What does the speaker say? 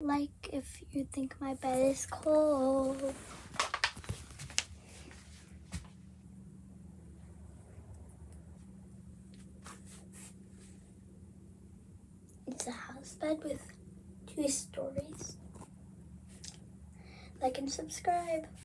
Like if you think my bed is cold. It's a house bed with two stories. Like and subscribe.